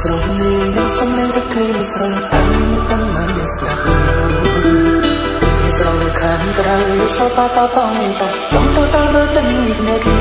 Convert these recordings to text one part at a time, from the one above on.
ស្រលាយនឹងសំឡេងទឹកភ្លេងស្រងតាំងប៉ុន្មានស្នាប់ស្រងខាងក្រៅសោះតតតងតតតតលើទឹកនេះ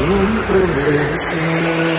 en.